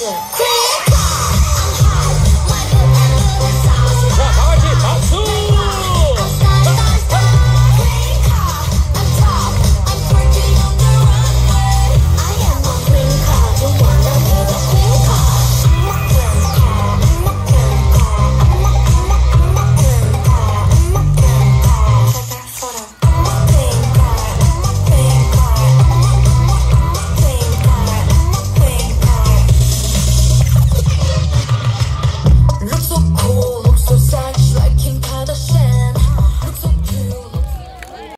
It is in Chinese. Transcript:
こ。